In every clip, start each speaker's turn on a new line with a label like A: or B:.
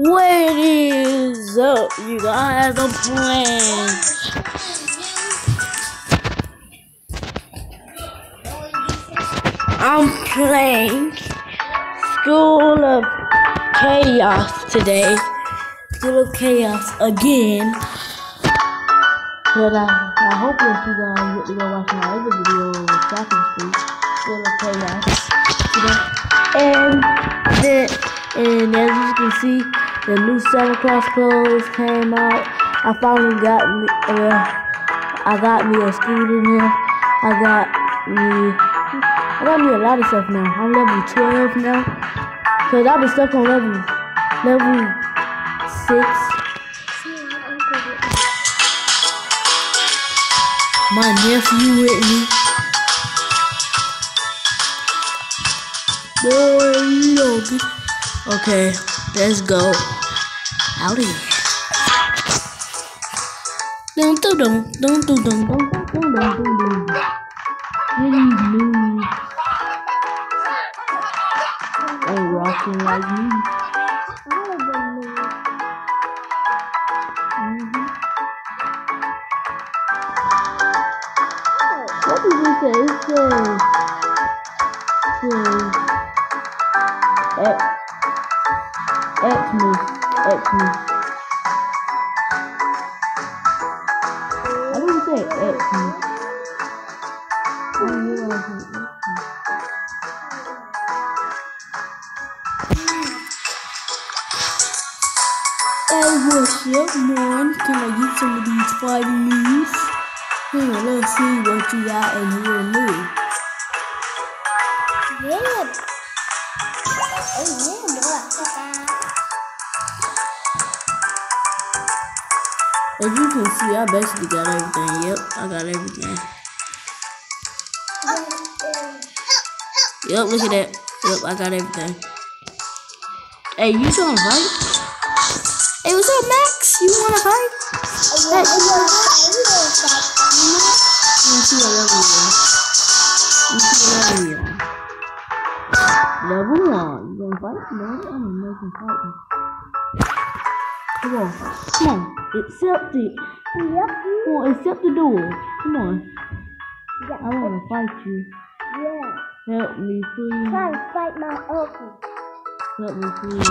A: What is up, you guys? I'm playing. I'm playing School of Chaos today. School of Chaos again. But I, I hope that you guys get to go watch my other video Shopping Street. School of Chaos today. And then, and as you can see, the new Santa Claus clothes came out. I finally got me, uh, I got me a scooter now. I got me, I got me a lot of stuff now. I'm level 12 now. Cause I've been stuck on level, level 6. My nephew with me. Boy, you. Okay, let's go. Howdy. Dum dum dum dum dum dum dum dum dum dum dum. Evening. Ain't rocking like me. What did you say? It says, X, Xmas, Xmas. I didn't say. I was Xmas. Hey, what's up, man? Can I get some of these fighting moves? Hmm, let's see what you got in here new. As you can see, I basically got everything. Yep, I got everything. Yep, look at that. Yep, I got everything. Hey, you trying to fight? Hey, what's up, Max? You wanna fight? You see what level you. Let me see what level you. Level one. You gonna fight? No, I'm make him fight. Come on, come on. Accept it.
B: Yep.
A: Come on, accept the duel. Come on.
B: Yeah.
A: I wanna fight you.
B: Yeah.
A: Help me, please.
B: Try to fight my uncle.
A: Help me, please.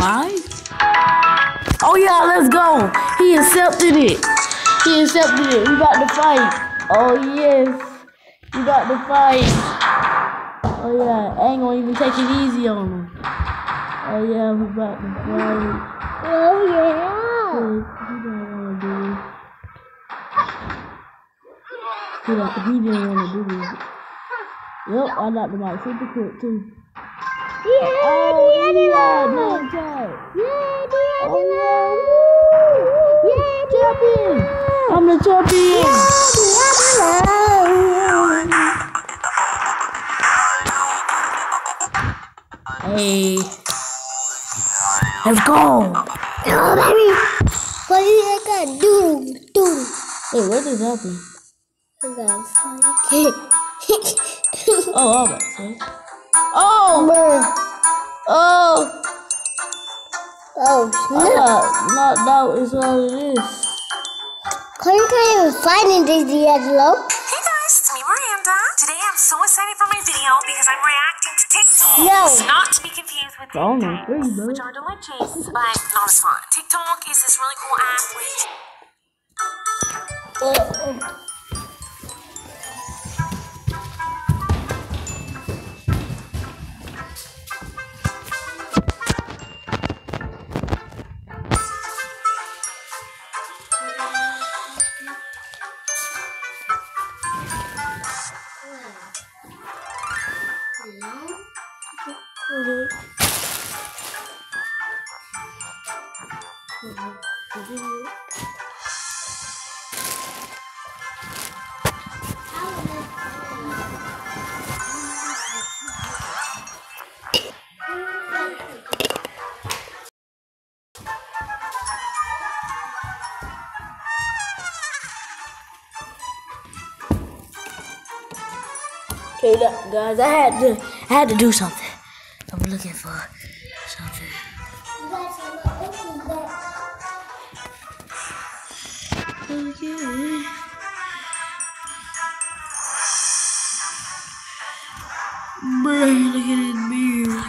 A: Why? Oh yeah, let's go. He accepted it. He accepted it. We about to fight. Oh yes. We about to fight. Oh yeah, I ain't gonna even take it easy on him. Oh yeah, we about to fight.
B: Oh, yeah.
A: He didn't wanna do this. He, don't, he didn't wanna do this. Yep, I knocked him out super quick too.
B: Yeah,
A: Oh,
B: the
A: yeah, name tag.
B: Yeah, the
A: Oh, yeah,
B: Yeah, the
A: champion. I'm the champion.
B: Yeah,
A: Hey. Let's go.
B: Oh, baby. What is that got Doom. Doom.
A: Hey, what
B: is happening?
A: oh, all right. Oh.
B: Man.
A: Oh.
B: Oh, snap.
A: Uh, not that is all it is.
B: Couldn't
C: I even find it, Miranda. Today I'm so excited for my video because I'm reacting to TikTok.
B: No.
C: Not to
A: Phone is.
C: Which are delicious, but not as fun. TikTok is this really cool app. Oh.
A: Mm-hmm. Okay, guys, I had to, I had to do something. I'm looking for something. Okay. Bruh, look at his beard.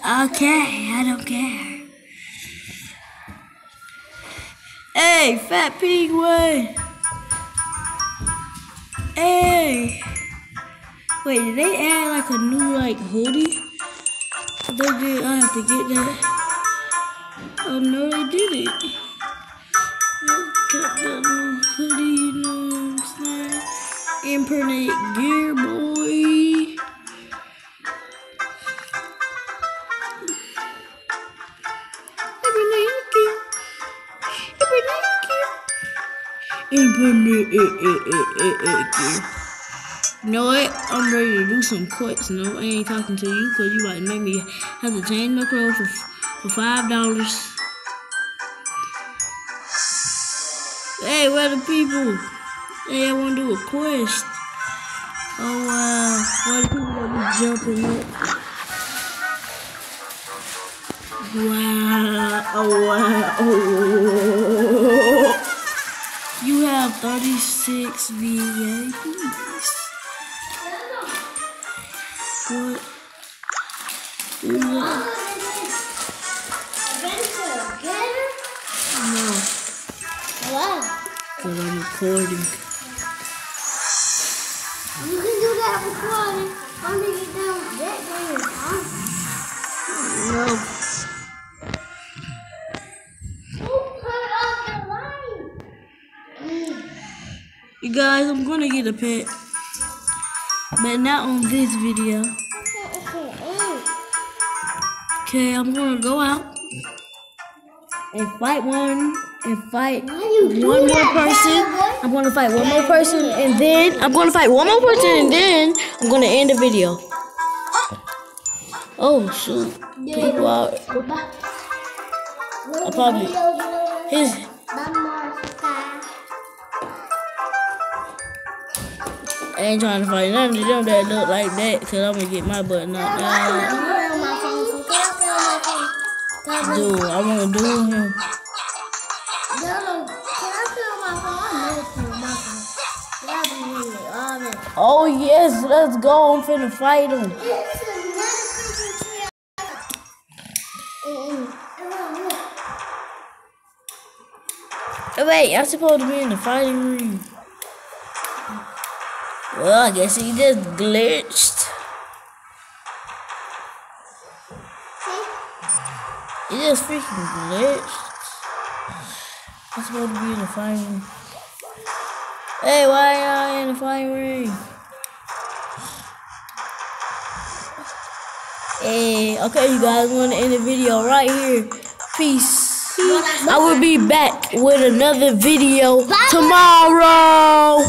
A: Okay, I don't care. Hey, fat penguin. Hey. Wait, did they add like a new like hoodie? They did. I have to get that. Oh no, I did it. Cut the hoodie, you know what I'm saying? Impermanent gear, boy. Impermanent gear. You know what? I'm ready to do some quits. No, I ain't talking to you because you might make me have to change my clothes for, for $5. Hey, where the people? Hey, I want to do a quest. Oh wow, where the people that be jumping up? Wow, oh wow, oh. You have 36 VAPs. What? You because I'm recording.
B: You can do that recording. I'm gonna get down with that game. huh?
A: No.
B: Who cut off the line?
A: You guys, I'm gonna get a pet. But not on this video. Okay, I'm gonna go out and fight one and fight one more
B: that,
A: person. I'm gonna fight one more person and then I'm gonna fight one more person and then I'm gonna end the video. Oh shoot. People out.
B: I
A: probably- His I ain't trying to fight none of them that look like that because I'm gonna get my butt knocked out. Dude, I wanna do him. Oh yes, let's go. I'm finna fight him. Oh, wait, I'm supposed to be in the fighting ring. Well, I guess he just glitched. Just freaking glitched. I'm supposed to be in the fighting ring. Hey, why are y'all in the fighting ring? Hey, okay, you guys want to end the video right here. Peace. I will be back with another video tomorrow.